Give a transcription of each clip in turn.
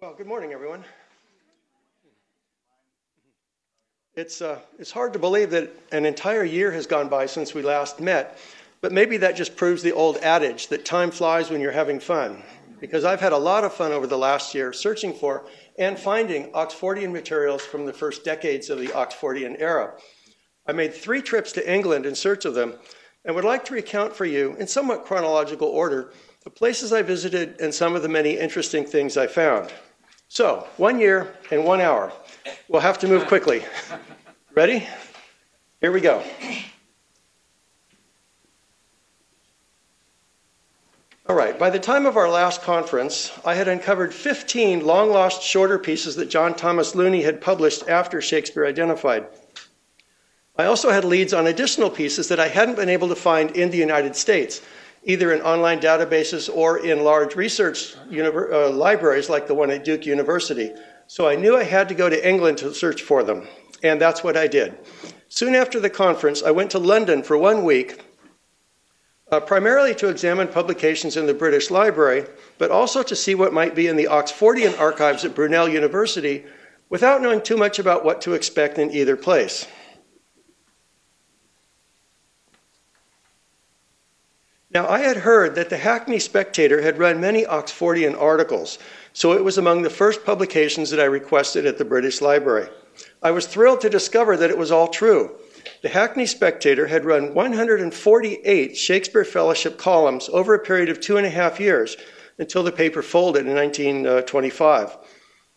Well, good morning, everyone. It's, uh, it's hard to believe that an entire year has gone by since we last met, but maybe that just proves the old adage that time flies when you're having fun. Because I've had a lot of fun over the last year searching for and finding Oxfordian materials from the first decades of the Oxfordian era. I made three trips to England in search of them and would like to recount for you, in somewhat chronological order, the places I visited and some of the many interesting things I found. So, one year and one hour. We'll have to move quickly. Ready? Here we go. All right, by the time of our last conference, I had uncovered 15 long lost shorter pieces that John Thomas Looney had published after Shakespeare identified. I also had leads on additional pieces that I hadn't been able to find in the United States, either in online databases or in large research uh, libraries like the one at Duke University. So I knew I had to go to England to search for them, and that's what I did. Soon after the conference, I went to London for one week, uh, primarily to examine publications in the British Library, but also to see what might be in the Oxfordian archives at Brunel University without knowing too much about what to expect in either place. Now, I had heard that the Hackney Spectator had run many Oxfordian articles, so it was among the first publications that I requested at the British Library. I was thrilled to discover that it was all true. The Hackney Spectator had run 148 Shakespeare Fellowship columns over a period of two and a half years until the paper folded in 1925.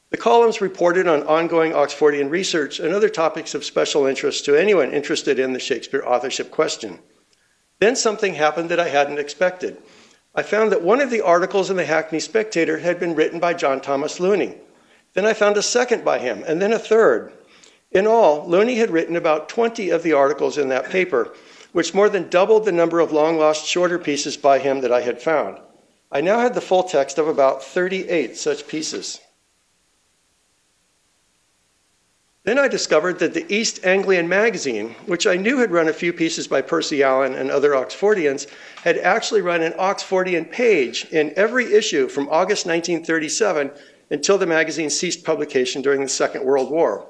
The columns reported on ongoing Oxfordian research and other topics of special interest to anyone interested in the Shakespeare authorship question. Then something happened that I hadn't expected. I found that one of the articles in the Hackney Spectator had been written by John Thomas Looney. Then I found a second by him, and then a third. In all, Looney had written about 20 of the articles in that paper, which more than doubled the number of long lost shorter pieces by him that I had found. I now had the full text of about 38 such pieces. Then I discovered that the East Anglian magazine, which I knew had run a few pieces by Percy Allen and other Oxfordians, had actually run an Oxfordian page in every issue from August 1937 until the magazine ceased publication during the Second World War.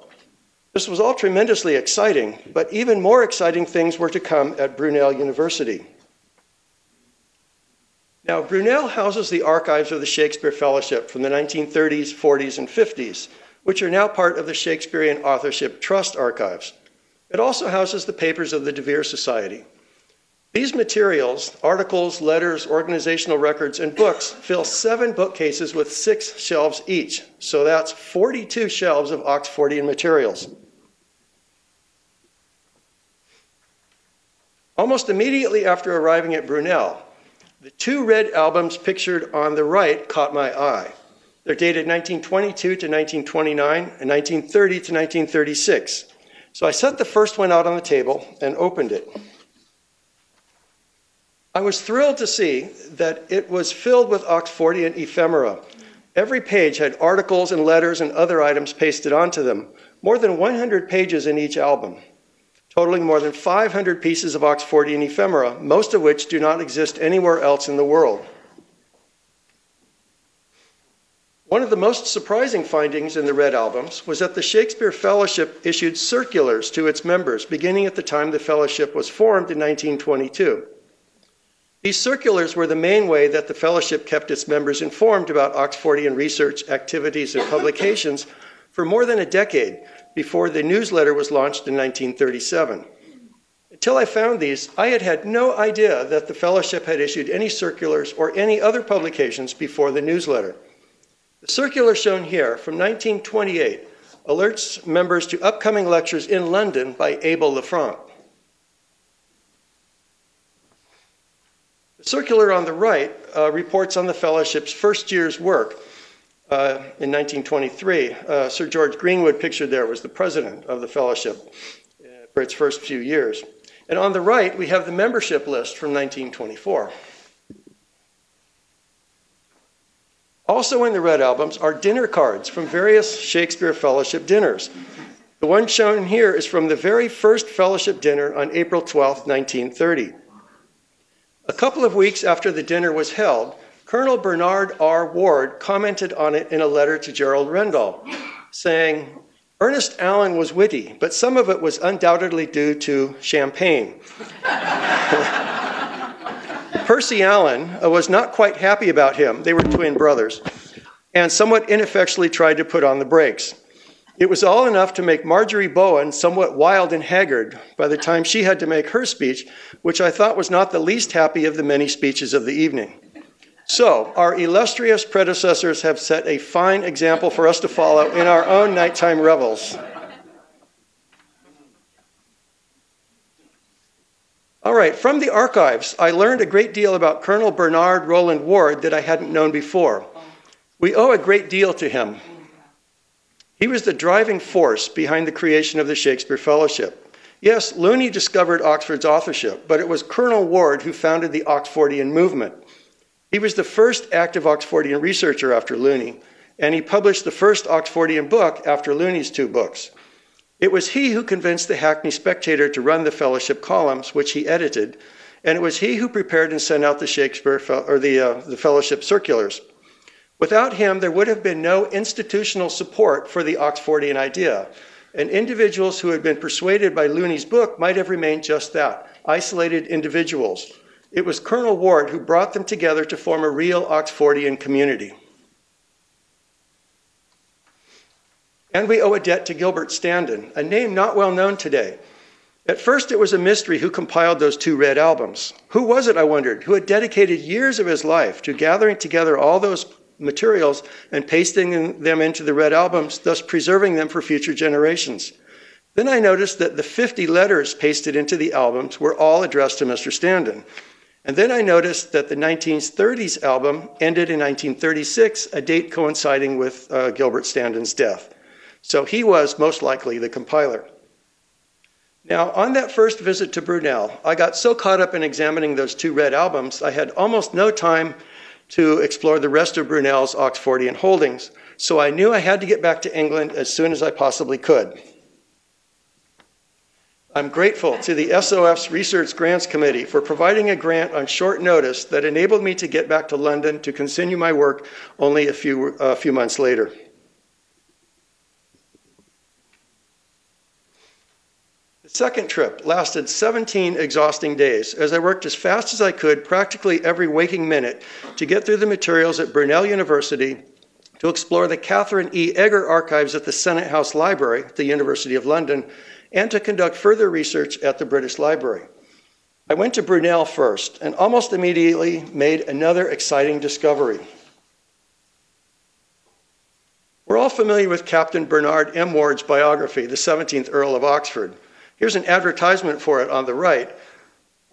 This was all tremendously exciting, but even more exciting things were to come at Brunel University. Now, Brunel houses the archives of the Shakespeare Fellowship from the 1930s, 40s, and 50s which are now part of the Shakespearean Authorship Trust archives. It also houses the papers of the De Vere Society. These materials, articles, letters, organizational records, and books fill seven bookcases with six shelves each. So that's 42 shelves of Oxfordian materials. Almost immediately after arriving at Brunel, the two red albums pictured on the right caught my eye. They're dated 1922 to 1929 and 1930 to 1936. So I set the first one out on the table and opened it. I was thrilled to see that it was filled with Oxfordian ephemera. Every page had articles and letters and other items pasted onto them, more than 100 pages in each album, totaling more than 500 pieces of Oxfordian ephemera, most of which do not exist anywhere else in the world. One of the most surprising findings in the Red Albums was that the Shakespeare Fellowship issued circulars to its members beginning at the time the fellowship was formed in 1922. These circulars were the main way that the fellowship kept its members informed about Oxfordian research activities and publications for more than a decade before the newsletter was launched in 1937. Until I found these, I had had no idea that the fellowship had issued any circulars or any other publications before the newsletter. The circular shown here from 1928 alerts members to upcoming lectures in London by Abel Lefranc. The circular on the right uh, reports on the fellowship's first year's work uh, in 1923. Uh, Sir George Greenwood, pictured there, was the president of the fellowship uh, for its first few years. And on the right, we have the membership list from 1924. Also in the red albums are dinner cards from various Shakespeare Fellowship dinners. The one shown here is from the very first fellowship dinner on April 12, 1930. A couple of weeks after the dinner was held, Colonel Bernard R. Ward commented on it in a letter to Gerald Rendall, saying, Ernest Allen was witty, but some of it was undoubtedly due to champagne. Percy Allen uh, was not quite happy about him. They were twin brothers, and somewhat ineffectually tried to put on the brakes. It was all enough to make Marjorie Bowen somewhat wild and haggard by the time she had to make her speech, which I thought was not the least happy of the many speeches of the evening. So, our illustrious predecessors have set a fine example for us to follow in our own nighttime revels. All right, from the archives, I learned a great deal about Colonel Bernard Roland Ward that I hadn't known before. We owe a great deal to him. He was the driving force behind the creation of the Shakespeare Fellowship. Yes, Looney discovered Oxford's authorship, but it was Colonel Ward who founded the Oxfordian movement. He was the first active Oxfordian researcher after Looney, and he published the first Oxfordian book after Looney's two books. It was he who convinced the Hackney Spectator to run the fellowship columns, which he edited, and it was he who prepared and sent out the Shakespeare or the, uh, the fellowship circulars. Without him, there would have been no institutional support for the Oxfordian idea, and individuals who had been persuaded by Looney's book might have remained just that isolated individuals. It was Colonel Ward who brought them together to form a real Oxfordian community. And we owe a debt to Gilbert Standen, a name not well known today. At first, it was a mystery who compiled those two red albums. Who was it, I wondered, who had dedicated years of his life to gathering together all those materials and pasting them into the red albums, thus preserving them for future generations. Then I noticed that the 50 letters pasted into the albums were all addressed to Mr. Standen. And then I noticed that the 1930s album ended in 1936, a date coinciding with uh, Gilbert Standen's death. So he was most likely the compiler. Now, on that first visit to Brunel, I got so caught up in examining those two red albums, I had almost no time to explore the rest of Brunel's Oxfordian holdings, so I knew I had to get back to England as soon as I possibly could. I'm grateful to the SOF's Research Grants Committee for providing a grant on short notice that enabled me to get back to London to continue my work only a few, a few months later. Second trip lasted 17 exhausting days as I worked as fast as I could, practically every waking minute, to get through the materials at Brunel University, to explore the Catherine E. Egger archives at the Senate House Library at the University of London, and to conduct further research at the British Library. I went to Brunel first and almost immediately made another exciting discovery. We're all familiar with Captain Bernard M. Ward's biography, The 17th Earl of Oxford. Here's an advertisement for it on the right,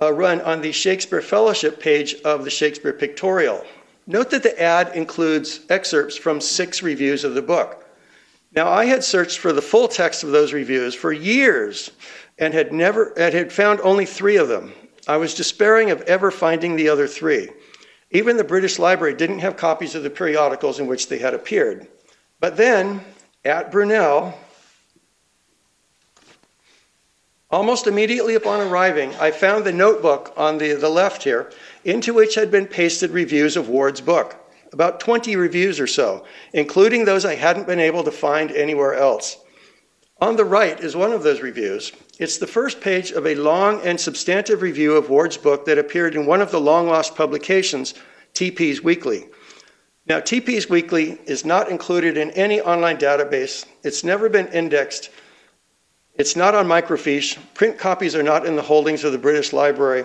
uh, run on the Shakespeare Fellowship page of the Shakespeare Pictorial. Note that the ad includes excerpts from six reviews of the book. Now, I had searched for the full text of those reviews for years and had never and had found only three of them. I was despairing of ever finding the other three. Even the British Library didn't have copies of the periodicals in which they had appeared. But then, at Brunel, Almost immediately upon arriving, I found the notebook on the, the left here, into which had been pasted reviews of Ward's book, about 20 reviews or so, including those I hadn't been able to find anywhere else. On the right is one of those reviews. It's the first page of a long and substantive review of Ward's book that appeared in one of the long lost publications, TP's Weekly. Now, TP's Weekly is not included in any online database, it's never been indexed it's not on microfiche. Print copies are not in the holdings of the British Library.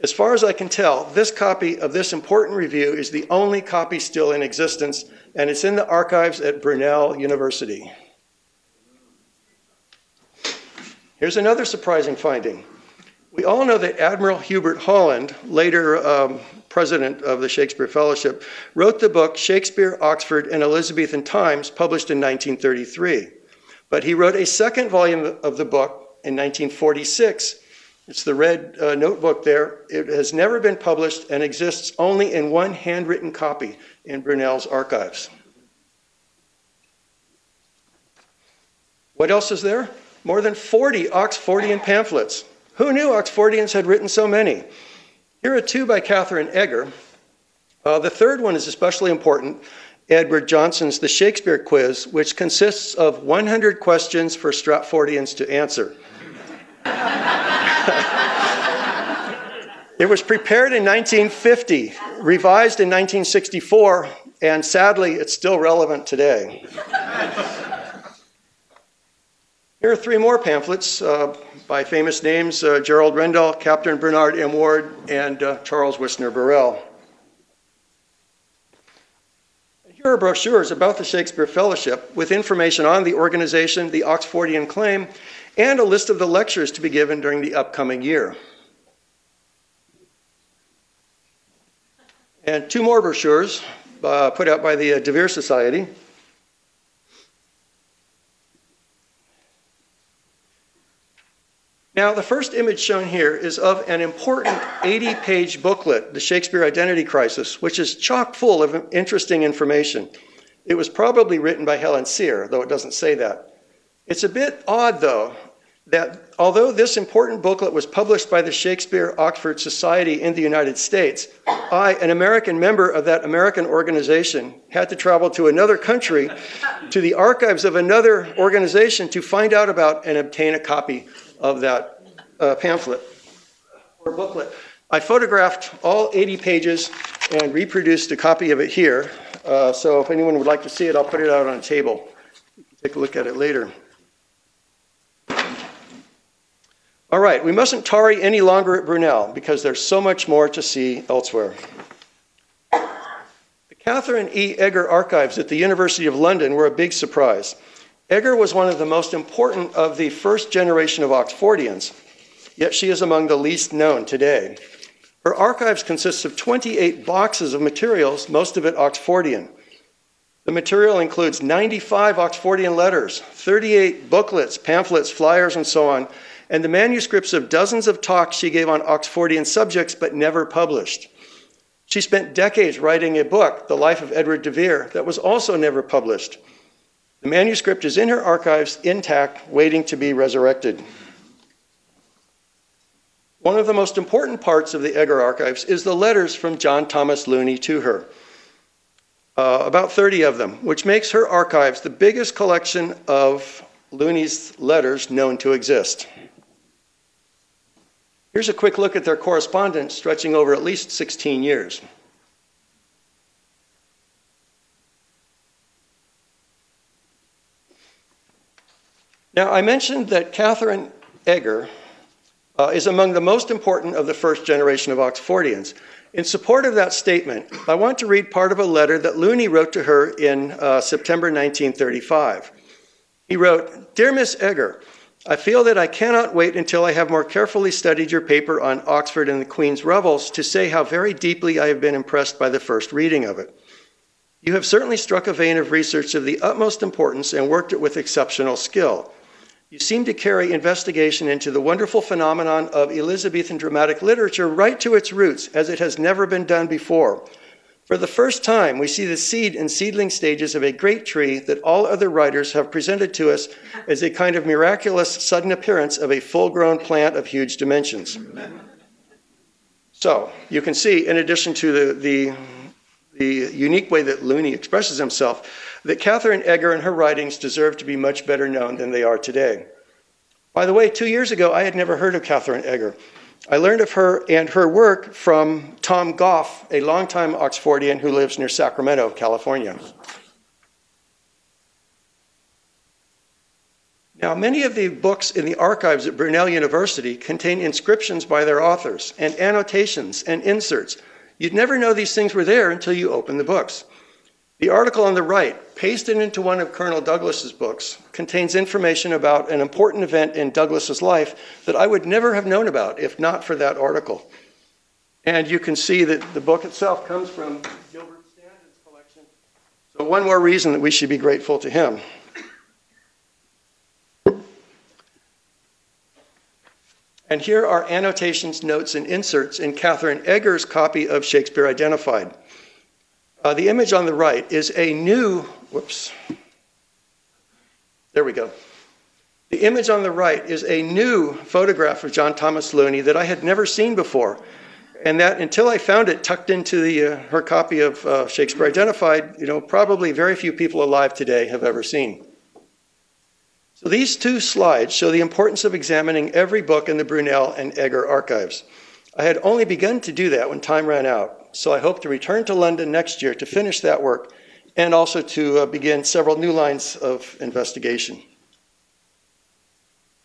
As far as I can tell, this copy of this important review is the only copy still in existence, and it's in the archives at Brunel University. Here's another surprising finding. We all know that Admiral Hubert Holland, later um, president of the Shakespeare Fellowship, wrote the book Shakespeare, Oxford, and Elizabethan Times, published in 1933. But he wrote a second volume of the book in 1946. It's the red uh, notebook there. It has never been published and exists only in one handwritten copy in Brunel's archives. What else is there? More than 40 Oxfordian pamphlets. Who knew Oxfordians had written so many? Here are two by Katharine Eggar. Uh, the third one is especially important Edward Johnson's The Shakespeare Quiz, which consists of 100 questions for Stratfordians to answer. it was prepared in 1950, revised in 1964, and sadly, it's still relevant today. Here are three more pamphlets uh, by famous names uh, Gerald Rendall, Captain Bernard M. Ward, and uh, Charles Wisner Barrell. Here are brochures about the Shakespeare Fellowship with information on the organization, the Oxfordian claim, and a list of the lectures to be given during the upcoming year. And two more brochures uh, put out by the uh, De Vere Society. Now, the first image shown here is of an important 80 page booklet, The Shakespeare Identity Crisis, which is chock full of interesting information. It was probably written by Helen Cyr, though it doesn't say that. It's a bit odd, though, that although this important booklet was published by the Shakespeare Oxford Society in the United States, I, an American member of that American organization, had to travel to another country, to the archives of another organization, to find out about and obtain a copy of that uh, pamphlet or booklet. I photographed all 80 pages and reproduced a copy of it here. Uh, so if anyone would like to see it, I'll put it out on a table. Take a look at it later. All right, we mustn't tarry any longer at Brunel because there's so much more to see elsewhere. The Catherine E. Egger archives at the University of London were a big surprise. Eggar was one of the most important of the first generation of Oxfordians, yet she is among the least known today. Her archives consist of 28 boxes of materials, most of it Oxfordian. The material includes 95 Oxfordian letters, 38 booklets, pamphlets, flyers, and so on, and the manuscripts of dozens of talks she gave on Oxfordian subjects but never published. She spent decades writing a book, The Life of Edward de Vere, that was also never published. The manuscript is in her archives, intact, waiting to be resurrected. One of the most important parts of the Eggar archives is the letters from John Thomas Looney to her. Uh, about 30 of them, which makes her archives the biggest collection of Looney's letters known to exist. Here's a quick look at their correspondence stretching over at least 16 years. Now, I mentioned that Katharine Eggar uh, is among the most important of the first generation of Oxfordians. In support of that statement, I want to read part of a letter that Looney wrote to her in uh, September 1935. He wrote Dear Miss Eggar, I feel that I cannot wait until I have more carefully studied your paper on Oxford and the Queen's Revels to say how very deeply I have been impressed by the first reading of it. You have certainly struck a vein of research of the utmost importance and worked it with exceptional skill. You seem to carry investigation into the wonderful phenomenon of Elizabethan dramatic literature right to its roots, as it has never been done before. For the first time, we see the seed and seedling stages of a great tree that all other writers have presented to us as a kind of miraculous sudden appearance of a full grown plant of huge dimensions. So, you can see, in addition to the, the, the unique way that Looney expresses himself, that Katharine Eggar and her writings deserve to be much better known than they are today. By the way, two years ago, I had never heard of Katharine Eggar. I learned of her and her work from Tom Goff, a longtime Oxfordian who lives near Sacramento, California. Now, many of the books in the archives at Brunel University contain inscriptions by their authors and annotations and inserts. You'd never know these things were there until you open the books. The article on the right, pasted into one of Colonel Douglas's books, contains information about an important event in Douglas's life that I would never have known about if not for that article. And you can see that the book itself comes from Gilbert Standen's collection. So, one more reason that we should be grateful to him. And here are annotations, notes, and inserts in Katharine Eggar's copy of Shakespeare Identified. Uh, the image on the right is a new, whoops, there we go. The image on the right is a new photograph of John Thomas Looney that I had never seen before. and that until I found it tucked into the, uh, her copy of uh, Shakespeare Identified, you know, probably very few people alive today have ever seen. So these two slides show the importance of examining every book in the Brunel and Eggar archives. I had only begun to do that when time ran out, so I hope to return to London next year to finish that work and also to uh, begin several new lines of investigation.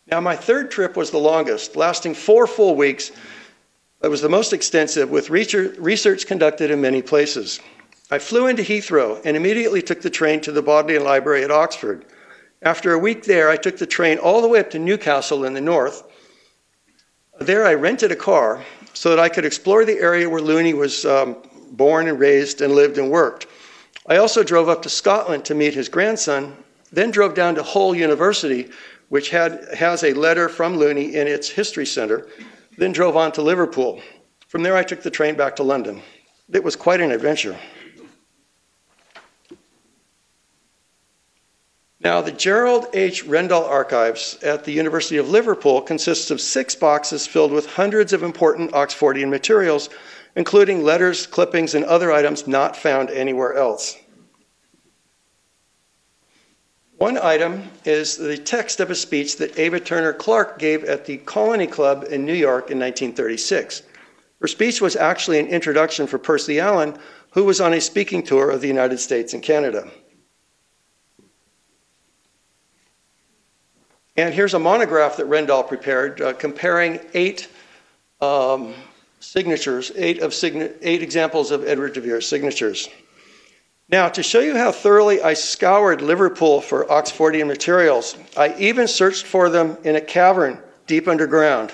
Now, my third trip was the longest, lasting four full weeks. It was the most extensive, with research conducted in many places. I flew into Heathrow and immediately took the train to the Bodleian Library at Oxford. After a week there, I took the train all the way up to Newcastle in the north. There, I rented a car so that I could explore the area where Looney was um, born and raised and lived and worked. I also drove up to Scotland to meet his grandson, then drove down to Hull University, which had, has a letter from Looney in its history center, then drove on to Liverpool. From there, I took the train back to London. It was quite an adventure. Now, the Gerald H. Rendall Archives at the University of Liverpool consists of six boxes filled with hundreds of important Oxfordian materials, including letters, clippings, and other items not found anywhere else. One item is the text of a speech that Eva Turner Clark gave at the Colony Club in New York in 1936. Her speech was actually an introduction for Percy Allen, who was on a speaking tour of the United States and Canada. And here's a monograph that Rendall prepared uh, comparing eight um, signatures, eight, of eight examples of Edward de Vere's signatures. Now, to show you how thoroughly I scoured Liverpool for Oxfordian materials, I even searched for them in a cavern deep underground.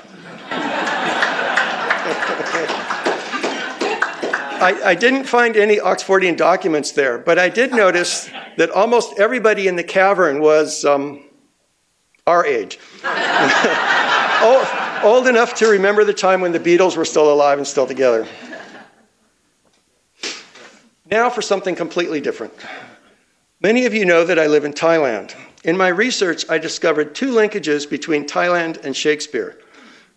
I, I, didn't find any Oxfordian documents there, but I did notice that almost everybody in the cavern was um, our age. old, old enough to remember the time when the Beatles were still alive and still together. Now for something completely different. Many of you know that I live in Thailand. In my research, I discovered two linkages between Thailand and Shakespeare.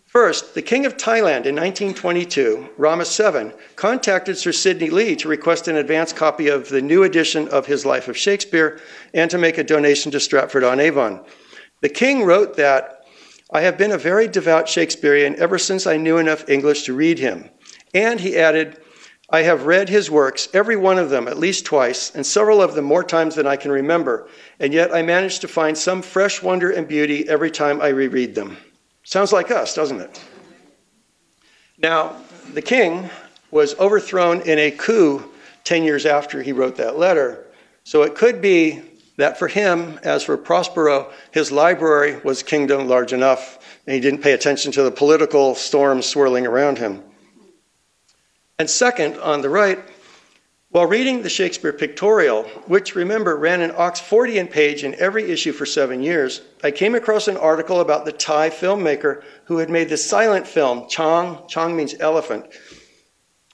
First, the King of Thailand in 1922, Rama VII, contacted Sir Sidney Lee to request an advance copy of the new edition of his Life of Shakespeare and to make a donation to Stratford on Avon. The king wrote that I have been a very devout Shakespearean ever since I knew enough English to read him. And he added, I have read his works, every one of them, at least twice, and several of them more times than I can remember, and yet I manage to find some fresh wonder and beauty every time I reread them. Sounds like us, doesn't it? Now, the king was overthrown in a coup 10 years after he wrote that letter, so it could be that for him, as for Prospero, his library was kingdom large enough, and he didn't pay attention to the political storms swirling around him. And second, on the right, while reading the Shakespeare Pictorial, which remember ran an Oxfordian page in every issue for seven years, I came across an article about the Thai filmmaker who had made the silent film Chang, Chang means elephant,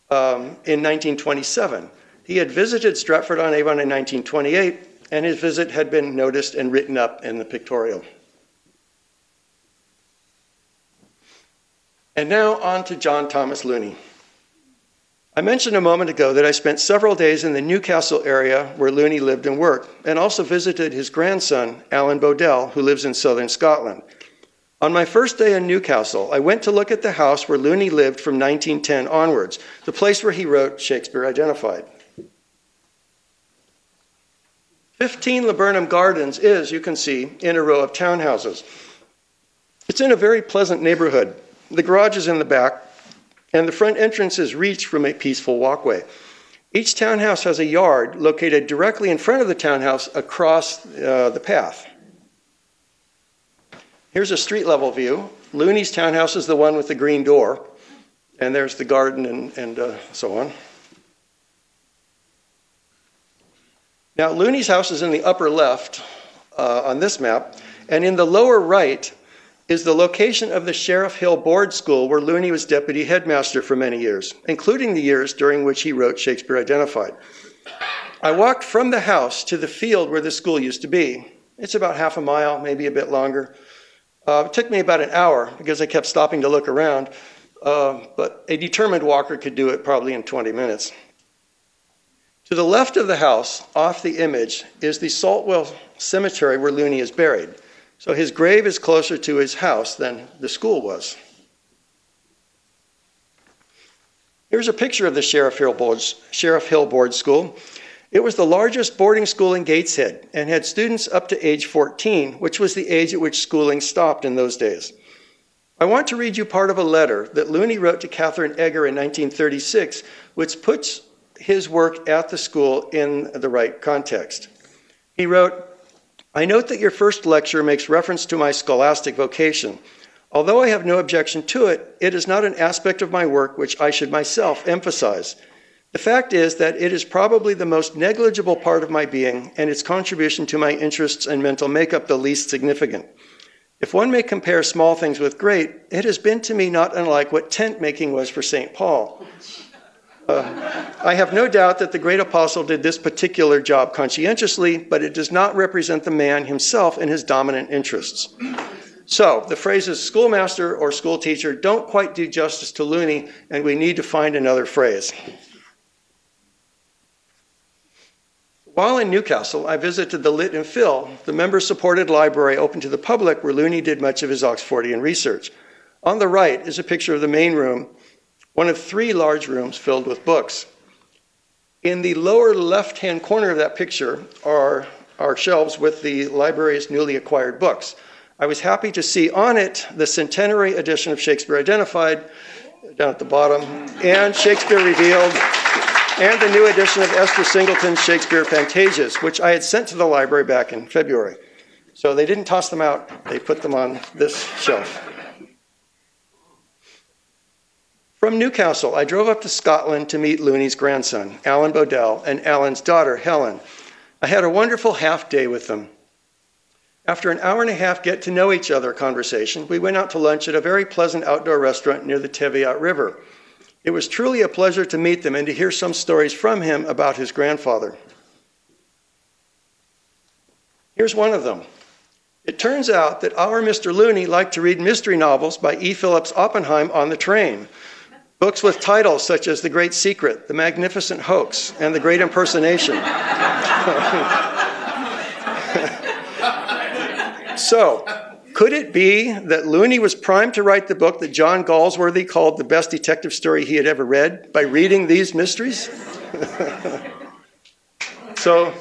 um, in 1927. He had visited Stratford on Avon in 1928 and his visit had been noticed and written up in the pictorial. And now on to John Thomas Looney. I mentioned a moment ago that I spent several days in the Newcastle area where Looney lived and worked, and also visited his grandson, Alan Bodell, who lives in southern Scotland. On my first day in Newcastle, I went to look at the house where Looney lived from 1910 onwards, the place where he wrote Shakespeare Identified. 15 Laburnum Gardens is, you can see, in a row of townhouses. It's in a very pleasant neighborhood. The garage is in the back, and the front entrance is reached from a peaceful walkway. Each townhouse has a yard located directly in front of the townhouse across uh, the path. Here's a street level view. Looney's townhouse is the one with the green door, and there's the garden and, and uh, so on. Now, Looney's house is in the upper left uh, on this map, and in the lower right is the location of the Sheriff Hill Board School where Looney was deputy headmaster for many years, including the years during which he wrote Shakespeare Identified. I walked from the house to the field where the school used to be. It's about half a mile, maybe a bit longer. Uh, it took me about an hour because I kept stopping to look around. uh, but a determined walker could do it probably in 20 minutes. To the left of the house, off the image, is the Saltwell Cemetery where Looney is buried. So his grave is closer to his house than the school was. Here's a picture of the Sheriff Hill, Board, Sheriff Hill Board School. It was the largest boarding school in Gateshead and had students up to age 14, which was the age at which schooling stopped in those days. I want to read you part of a letter that Looney wrote to Katharine Eggar in 1936, which puts his work at the school in the right context. He wrote, I note that your first lecture makes reference to my scholastic vocation. Although I have no objection to it, it is not an aspect of my work which I should myself emphasize. The fact is that it is probably the most negligible part of my being, and its contribution to my interests and mental makeup the least significant. If one may compare small things with great, it has been to me not unlike what tent making was for St. Paul. Uh, I have no doubt that the great apostle did this particular job conscientiously, but it does not represent the man himself and his dominant interests. So the phrases schoolmaster or schoolteacher don't quite do justice to Looney, and we need to find another phrase. While in Newcastle, I visited the Lit and Phil, the member supported library open to the public where Looney did much of his Oxfordian research. On the right is a picture of the main room, one of three large rooms filled with books. In the lower left hand corner of that picture are our shelves with the library's newly acquired books. I was happy to see on it the centenary edition of Shakespeare Identified down at the bottom and Shakespeare Revealed and the new edition of Esther Singleton's Shakespeare Fantasias, which I had sent to the library back in February. So they didn't toss them out, they put them on this shelf. From Newcastle, I drove up to Scotland to meet Looney's grandson, Alan Bodell, and Alan's daughter, Helen. I had a wonderful half day with them. After an hour and a half get to know each other conversation, we went out to lunch at a very pleasant outdoor restaurant near the Teviot River. It was truly a pleasure to meet them and to hear some stories from him about his grandfather. Here's one of them. It turns out that our Mr. Looney liked to read mystery novels by E. Phillips Oppenheim on the train. Books with titles such as The Great Secret, The Magnificent Hoax, and The Great Impersonation. so, could it be that Looney was primed to write the book that John Galsworthy called the best detective story he had ever read by reading these mysteries? so,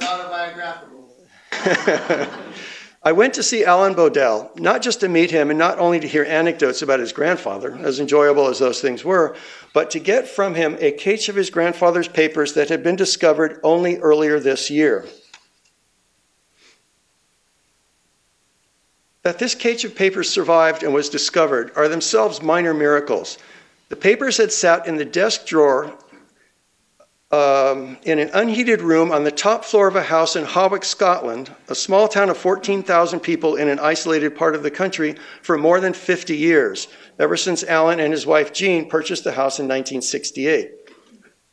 I went to see Alan Bodell, not just to meet him and not only to hear anecdotes about his grandfather, as enjoyable as those things were, but to get from him a cache of his grandfather's papers that had been discovered only earlier this year. That this cage of papers survived and was discovered are themselves minor miracles. The papers had sat in the desk drawer um, in an unheated room on the top floor of a house in Hawick, Scotland, a small town of 14,000 people in an isolated part of the country, for more than 50 years, ever since Alan and his wife Jean purchased the house in 1968.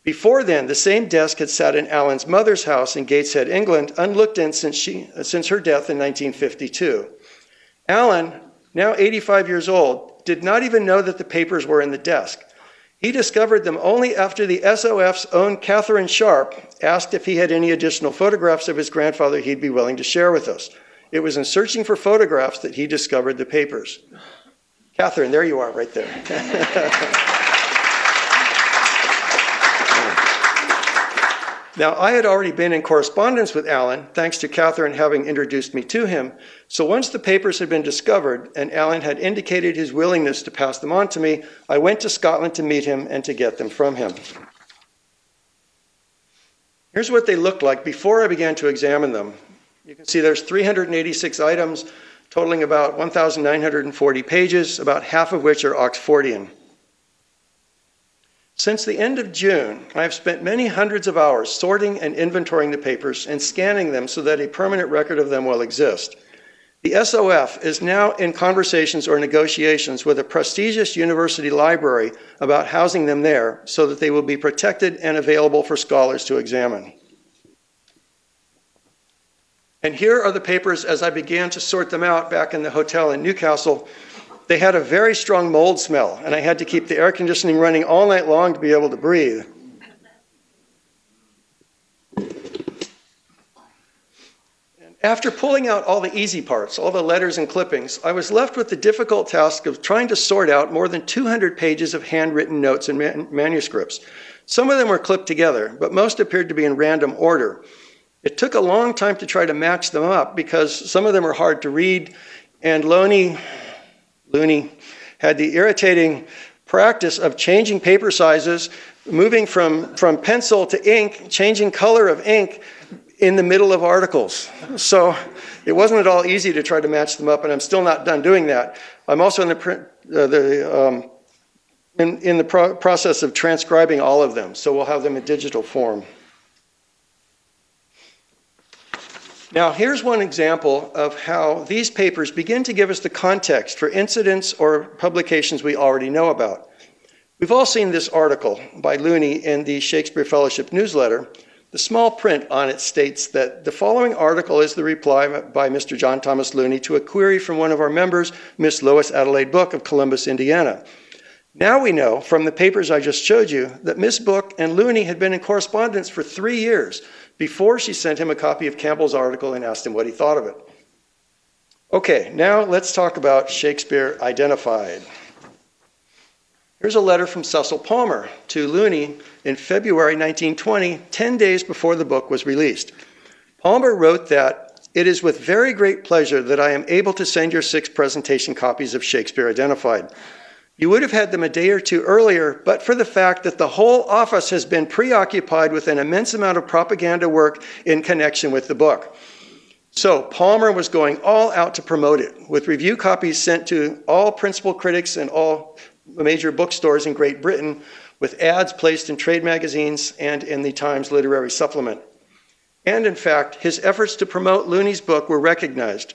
Before then, the same desk had sat in Alan's mother's house in Gateshead, England, unlooked in since, she, since her death in 1952. Alan, now 85 years old, did not even know that the papers were in the desk. He discovered them only after the SOF's own Catherine Sharp asked if he had any additional photographs of his grandfather he'd be willing to share with us. It was in searching for photographs that he discovered the papers. Catherine, there you are, right there. Now, I had already been in correspondence with Alan, thanks to Catherine having introduced me to him. So once the papers had been discovered and Alan had indicated his willingness to pass them on to me, I went to Scotland to meet him and to get them from him. Here's what they looked like before I began to examine them. You can see there's 386 items, totaling about 1,940 pages, about half of which are Oxfordian. Since the end of June, I have spent many hundreds of hours sorting and inventorying the papers and scanning them so that a permanent record of them will exist. The SOF is now in conversations or negotiations with a prestigious university library about housing them there so that they will be protected and available for scholars to examine. And here are the papers as I began to sort them out back in the hotel in Newcastle They had a very strong mold smell, and I had to keep the air conditioning running all night long to be able to breathe. After pulling out all the easy parts, all the letters and clippings, I was left with the difficult task of trying to sort out more than 200 pages of handwritten notes and man- manuscripts. Some of them were clipped together, but most appeared to be in random order. It took a long time to try to match them up because some of them were hard to read, and Loney, Looney had the irritating practice of changing paper sizes, moving from, from pencil to ink, changing color of ink, in the middle of articles. So it wasn't at all easy to try to match them up, and I'm still not done doing that. I'm also in the, print, uh, the um, in, in, the pro- process of transcribing all of them, so we'll have them in digital form. Now, here's one example of how these papers begin to give us the context for incidents or publications we already know about. We've all seen this article by Looney in the Shakespeare Fellowship newsletter, the small print on it states that the following article is the reply by Mr. John Thomas Looney to a query from one of our members, Miss Lois Adelaide Book of Columbus, Indiana. Now we know from the papers I just showed you that Miss Book and Looney had been in correspondence for three years before she sent him a copy of Campbell's article and asked him what he thought of it. Okay, now let's talk about Shakespeare Identified. Here's a letter from Cecil Palmer to Looney in February 1920, 10 days before the book was released. Palmer wrote that it is with very great pleasure that I am able to send your six presentation copies of Shakespeare Identified. You would have had them a day or two earlier, but for the fact that the whole office has been preoccupied with an immense amount of propaganda work in connection with the book. So Palmer was going all out to promote it, with review copies sent to all principal critics and all major bookstores in Great Britain with ads placed in trade magazines and in the Times Literary Supplement. And in fact, his efforts to promote Looney's book were recognized.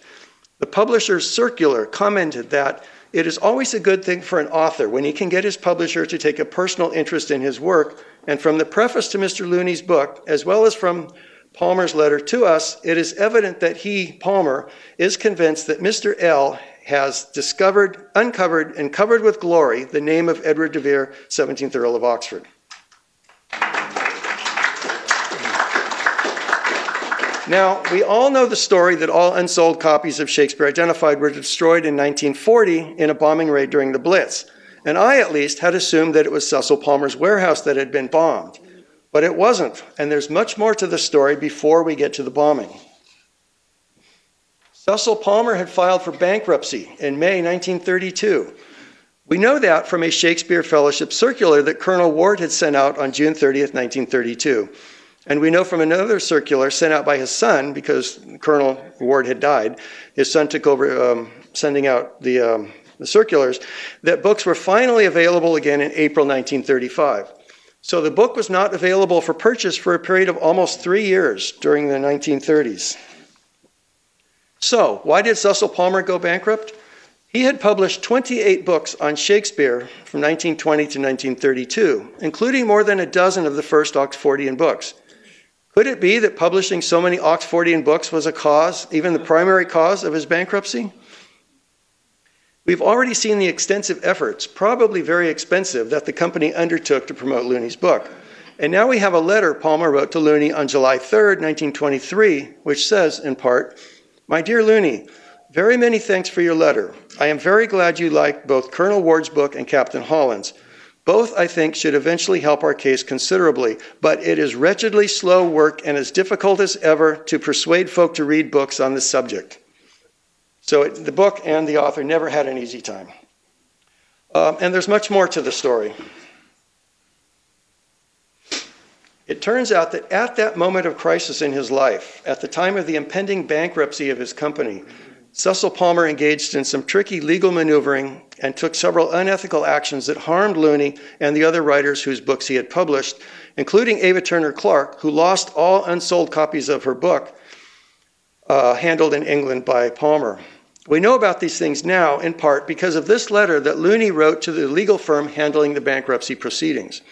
The publisher's circular commented that it is always a good thing for an author when he can get his publisher to take a personal interest in his work. And from the preface to Mr. Looney's book, as well as from Palmer's letter to us, it is evident that he, Palmer, is convinced that Mr. L has discovered, uncovered, and covered with glory the name of Edward de Vere, 17th Earl of Oxford. Now, we all know the story that all unsold copies of Shakespeare Identified were destroyed in 1940 in a bombing raid during the Blitz. And I, at least, had assumed that it was Cecil Palmer's warehouse that had been bombed. But it wasn't, and there's much more to the story before we get to the bombing. Cecil Palmer had filed for bankruptcy in May 1932. We know that from a Shakespeare Fellowship circular that Colonel Ward had sent out on June 30th, 1932. And we know from another circular sent out by his son, because Colonel Ward had died, his son took over um, sending out the, um, the circulars, that books were finally available again in April 1935. So the book was not available for purchase for a period of almost three years during the 1930s. So, why did Cecil Palmer go bankrupt? He had published 28 books on Shakespeare from 1920 to 1932, including more than a dozen of the first Oxfordian books. Could it be that publishing so many Oxfordian books was a cause, even the primary cause of his bankruptcy? We've already seen the extensive efforts, probably very expensive, that the company undertook to promote Looney's book. And now we have a letter Palmer wrote to Looney on July 3, 1923, which says, in part, my dear Looney, very many thanks for your letter. I am very glad you liked both Colonel Ward's book and Captain Holland's. Both, I think, should eventually help our case considerably, but it is wretchedly slow work and as difficult as ever to persuade folk to read books on this subject. So it, the book and the author never had an easy time. Um, and there's much more to the story. It turns out that at that moment of crisis in his life, at the time of the impending bankruptcy of his company, Cecil Palmer engaged in some tricky legal maneuvering and took several unethical actions that harmed Looney and the other writers whose books he had published, including Eva Turner Clark, who lost all unsold copies of her book, uh, handled in England by Palmer. We know about these things now in part because of this letter that Looney wrote to the legal firm handling the bankruptcy proceedings.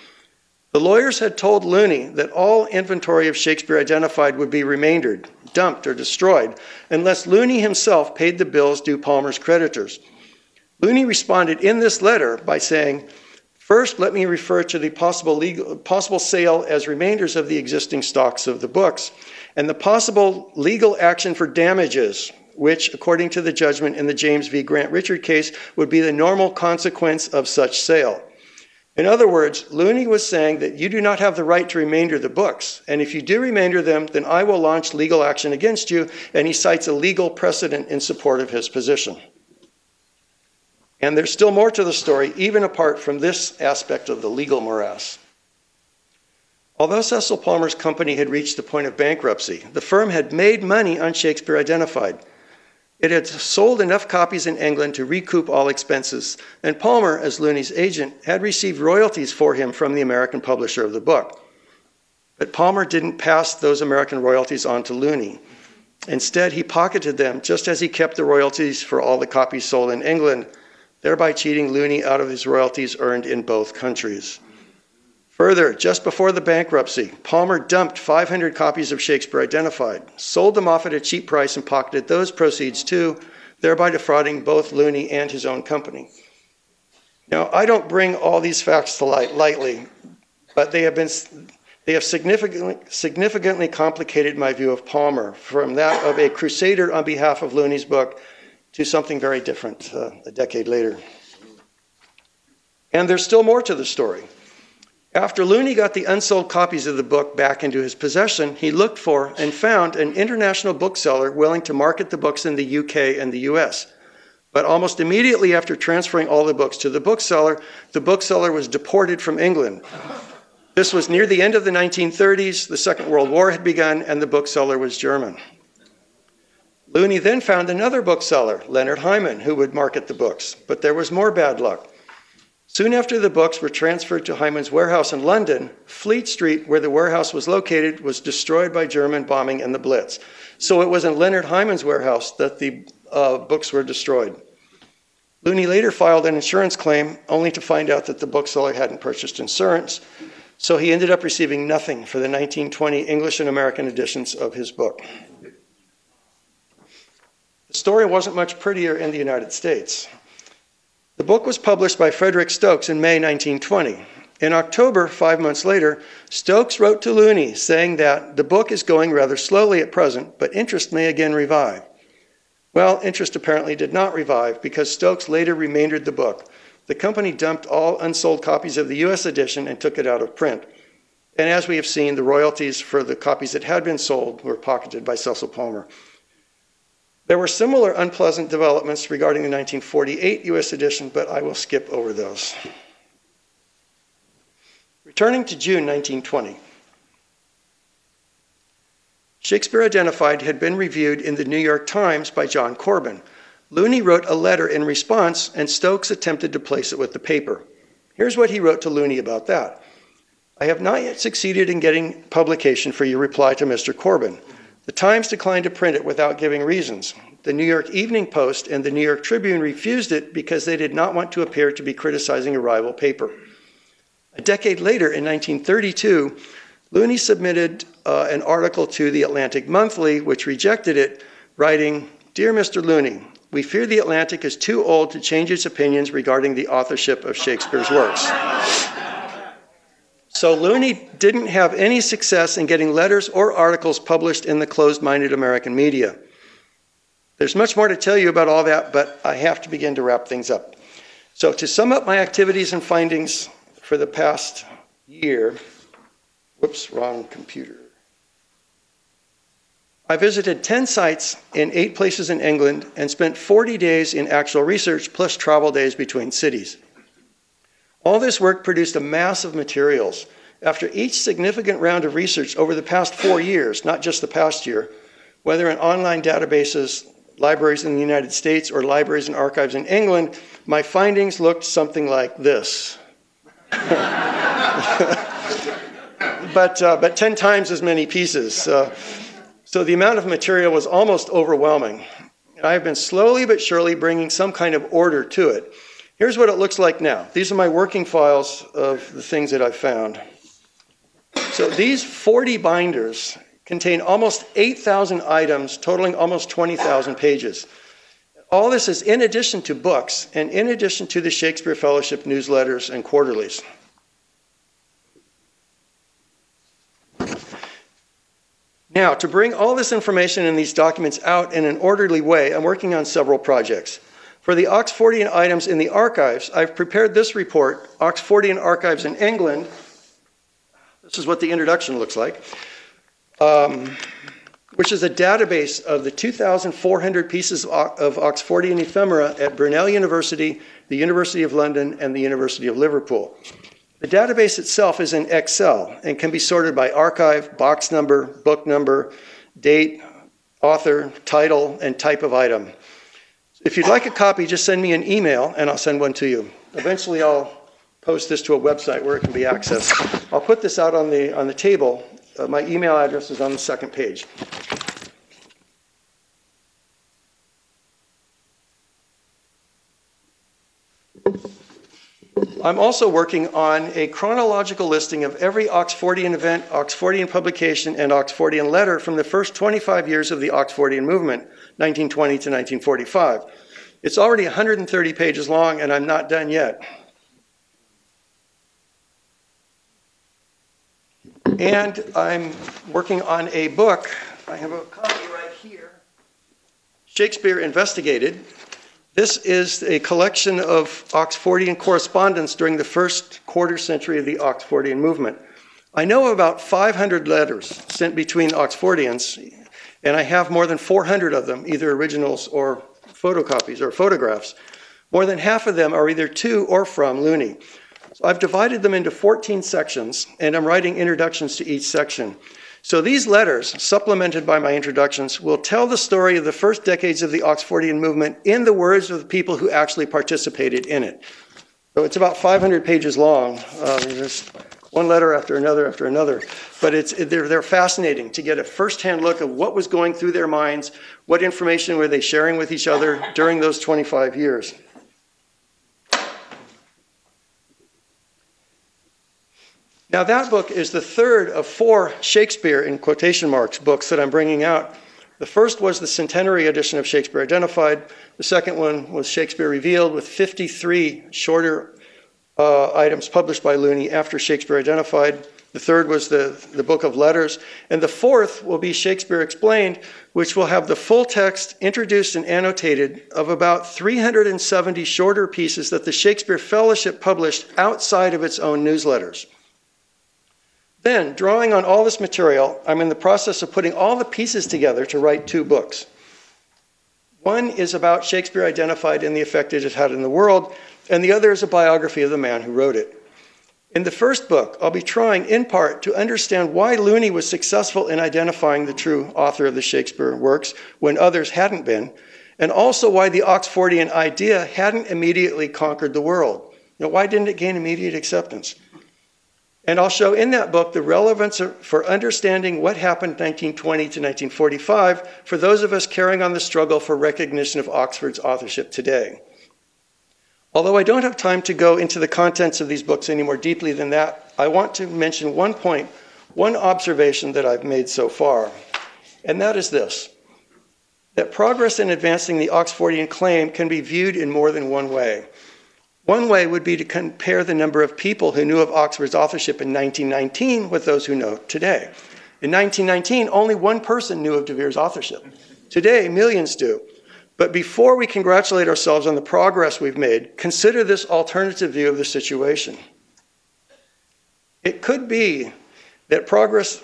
The lawyers had told Looney that all inventory of Shakespeare identified would be remaindered, dumped, or destroyed unless Looney himself paid the bills due Palmer's creditors. Looney responded in this letter by saying, First, let me refer to the possible, legal, possible sale as remainders of the existing stocks of the books and the possible legal action for damages, which, according to the judgment in the James v. Grant Richard case, would be the normal consequence of such sale. In other words, Looney was saying that you do not have the right to remainder the books, and if you do remainder them, then I will launch legal action against you, and he cites a legal precedent in support of his position. And there's still more to the story, even apart from this aspect of the legal morass. Although Cecil Palmer's company had reached the point of bankruptcy, the firm had made money on Shakespeare Identified. It had sold enough copies in England to recoup all expenses, and Palmer, as Looney's agent, had received royalties for him from the American publisher of the book. But Palmer didn't pass those American royalties on to Looney. Instead, he pocketed them just as he kept the royalties for all the copies sold in England thereby cheating Looney out of his royalties earned in both countries. Further, just before the bankruptcy, Palmer dumped 500 copies of Shakespeare Identified, sold them off at a cheap price, and pocketed those proceeds too, thereby defrauding both Looney and his own company. Now, I don't bring all these facts to light lightly, but they have been they have significantly, significantly complicated my view of Palmer from that of a crusader on behalf of Looney's book to something very different uh, a decade later. And there's still more to the story. After Looney got the unsold copies of the book back into his possession, he looked for and found an international bookseller willing to market the books in the UK and the US. But almost immediately after transferring all the books to the bookseller, the bookseller was deported from England. This was near the end of the 1930s, the Second World War had begun, and the bookseller was German. Looney then found another bookseller, Leonard Hyman, who would market the books, but there was more bad luck. Soon after the books were transferred to Hyman's warehouse in London, Fleet Street, where the warehouse was located, was destroyed by German bombing and the Blitz. So it was in Leonard Hyman's warehouse that the uh, books were destroyed. Looney later filed an insurance claim, only to find out that the bookseller hadn't purchased insurance, so he ended up receiving nothing for the 1920 English and American editions of his book. The story wasn't much prettier in the United States. The book was published by Frederick Stokes in May 1920. In October, five months later, Stokes wrote to Looney saying that the book is going rather slowly at present, but interest may again revive. Well, interest apparently did not revive because Stokes later remaindered the book. The company dumped all unsold copies of the US edition and took it out of print. And as we have seen, the royalties for the copies that had been sold were pocketed by Cecil Palmer. There were similar unpleasant developments regarding the 1948 U.S. edition, but I will skip over those. Returning to June 1920, Shakespeare Identified had been reviewed in the New York Times by John Corbin. Looney wrote a letter in response, and Stokes attempted to place it with the paper. Here's what he wrote to Looney about that. I have not yet succeeded in getting publication for your reply to Mr. Corbin. The Times declined to print it without giving reasons. The New York Evening Post and the New York Tribune refused it because they did not want to appear to be criticizing a rival paper. A decade later, in 1932, Looney submitted uh, an article to the Atlantic Monthly, which rejected it, writing Dear Mr. Looney, we fear the Atlantic is too old to change its opinions regarding the authorship of Shakespeare's works. So Looney didn't have any success in getting letters or articles published in the closed minded American media. There's much more to tell you about all that, but I have to begin to wrap things up. So, to sum up my activities and findings for the past year, whoops, wrong computer. I visited 10 sites in eight places in England and spent 40 days in actual research plus travel days between cities. All this work produced a mass of materials. After each significant round of research over the past four years, not just the past year, whether in online databases, libraries in the United States, or libraries and archives in England, my findings looked something like this. but, uh, but 10 times as many pieces. Uh, so the amount of material was almost overwhelming. I have been slowly but surely bringing some kind of order to it. Here's what it looks like now. These are my working files of the things that I've found. So these 40 binders contain almost 8,000 items, totaling almost 20,000 pages. All this is in addition to books and in addition to the Shakespeare Fellowship newsletters and quarterlies. Now, to bring all this information and these documents out in an orderly way, I'm working on several projects. For the Oxfordian items in the archives, I've prepared this report, Oxfordian Archives in England. This is what the introduction looks like, um, which is a database of the 2,400 pieces of Oxfordian ephemera at Brunel University, the University of London, and the University of Liverpool. The database itself is in Excel and can be sorted by archive, box number, book number, date, author, title, and type of item. If you'd like a copy, just send me an email and I'll send one to you. Eventually, I'll post this to a website where it can be accessed. I'll put this out on the, on the table. Uh, my email address is on the second page. I'm also working on a chronological listing of every Oxfordian event, Oxfordian publication, and Oxfordian letter from the first 25 years of the Oxfordian movement, 1920 to 1945. It's already 130 pages long, and I'm not done yet. And I'm working on a book. I have a copy right here Shakespeare Investigated this is a collection of Oxfordian correspondence during the first quarter century of the Oxfordian movement. I know about 500 letters sent between Oxfordians, and I have more than 400 of them, either originals or photocopies or photographs. More than half of them are either to or from Looney. So I've divided them into 14 sections, and I'm writing introductions to each section. So these letters, supplemented by my introductions, will tell the story of the first decades of the Oxfordian movement in the words of the people who actually participated in it. So it's about 500 pages long. Uh, there's one letter after another after another. But it's, they're, they're fascinating to get a firsthand look of what was going through their minds, what information were they sharing with each other during those 25 years. Now, that book is the third of four Shakespeare, in quotation marks, books that I'm bringing out. The first was the centenary edition of Shakespeare Identified. The second one was Shakespeare Revealed, with 53 shorter uh, items published by Looney after Shakespeare Identified. The third was the, the Book of Letters. And the fourth will be Shakespeare Explained, which will have the full text introduced and annotated of about 370 shorter pieces that the Shakespeare Fellowship published outside of its own newsletters. Then, drawing on all this material, I'm in the process of putting all the pieces together to write two books. One is about Shakespeare identified and the effect it has had in the world, and the other is a biography of the man who wrote it. In the first book, I'll be trying in part to understand why Looney was successful in identifying the true author of the Shakespeare works when others hadn't been, and also why the Oxfordian idea hadn't immediately conquered the world. Know, why didn't it gain immediate acceptance? And I'll show in that book the relevance for understanding what happened 1920 to 1945 for those of us carrying on the struggle for recognition of Oxford's authorship today. Although I don't have time to go into the contents of these books any more deeply than that, I want to mention one point, one observation that I've made so far, and that is this that progress in advancing the Oxfordian claim can be viewed in more than one way. One way would be to compare the number of people who knew of Oxford's authorship in 1919 with those who know today. In 1919, only one person knew of De Vere's authorship. Today, millions do. But before we congratulate ourselves on the progress we've made, consider this alternative view of the situation. It could be that progress,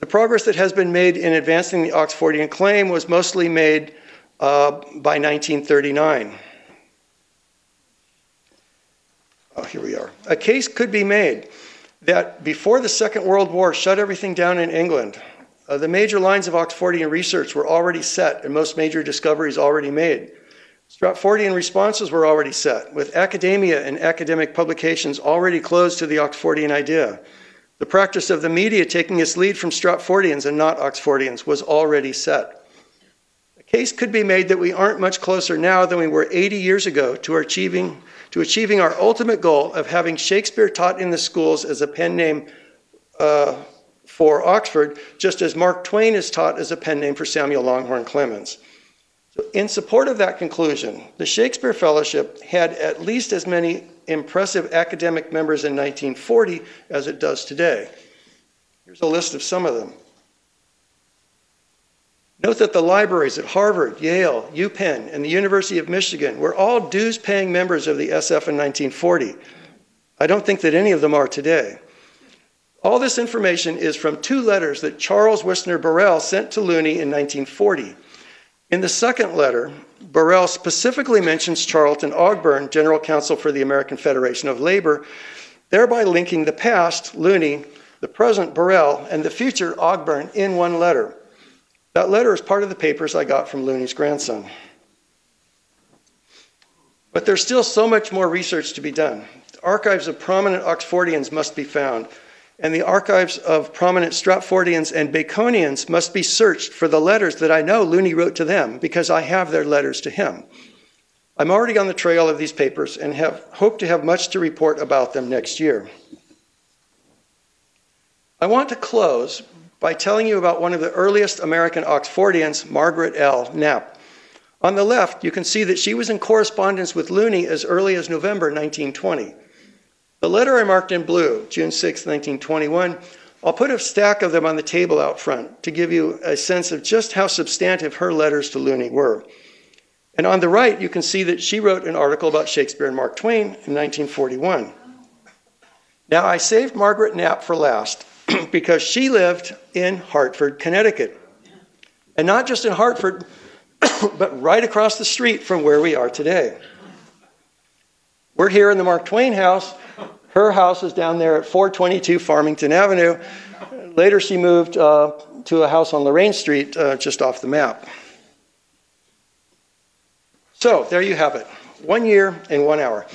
the progress that has been made in advancing the Oxfordian claim was mostly made uh, by 1939. Oh, here we are. A case could be made that before the Second World War shut everything down in England, uh, the major lines of Oxfordian research were already set and most major discoveries already made. Stratfordian responses were already set, with academia and academic publications already closed to the Oxfordian idea. The practice of the media taking its lead from Stratfordians and not Oxfordians was already set. Case could be made that we aren't much closer now than we were 80 years ago to achieving to achieving our ultimate goal of having Shakespeare taught in the schools as a pen name uh, for Oxford, just as Mark Twain is taught as a pen name for Samuel Langhorne Clemens. In support of that conclusion, the Shakespeare Fellowship had at least as many impressive academic members in 1940 as it does today. Here's a list of some of them. Note that the libraries at Harvard, Yale, UPenn, and the University of Michigan were all dues paying members of the SF in 1940. I don't think that any of them are today. All this information is from two letters that Charles Wisner Barrell sent to Looney in 1940. In the second letter, Barrell specifically mentions Charlton Ogburn, General Counsel for the American Federation of Labor, thereby linking the past, Looney, the present, Barrell, and the future, Ogburn, in one letter. That letter is part of the papers I got from Looney's grandson. But there's still so much more research to be done. The archives of prominent Oxfordians must be found, and the archives of prominent Stratfordians and Baconians must be searched for the letters that I know Looney wrote to them because I have their letters to him. I'm already on the trail of these papers and have hope to have much to report about them next year. I want to close by telling you about one of the earliest American Oxfordians, Margaret L. Knapp. On the left, you can see that she was in correspondence with Looney as early as November 1920. The letter I marked in blue, June 6, 1921, I'll put a stack of them on the table out front to give you a sense of just how substantive her letters to Looney were. And on the right, you can see that she wrote an article about Shakespeare and Mark Twain in 1941. Now, I saved Margaret Knapp for last because she lived in Hartford, Connecticut. And not just in Hartford, but right across the street from where we are today. We're here in the Mark Twain house. Her house is down there at 422 Farmington Avenue. Later, she moved uh, to a house on Lorraine Street, uh, just off the map. So, there you have it. One year and one hour.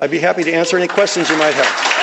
I'd be happy to answer any questions you might have.